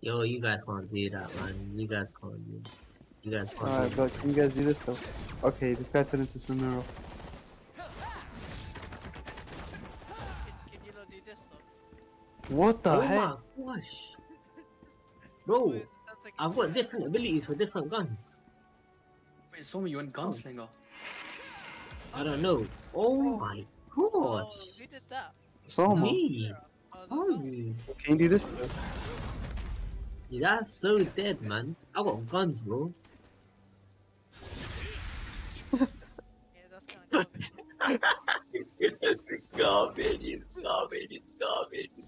Yo, you guys can't do that, man. You guys can't do that. You guys can't Alright, but can you guys do this though? Okay, this guy turned into Sunero. Can, can you not do this though? What the Oh heck? my gosh. Bro, Wait, like- I've got different abilities for different guns. Wait, Somi, you went gunslinger. I don't know. Oh my Oh, gosh. who did that? Soma. Me. Oh, Oh, Can you do this though? Yeah, that's so dead, man. I got guns, bro. Yeah, that's kind of it's garbage, garbage, garbage, it's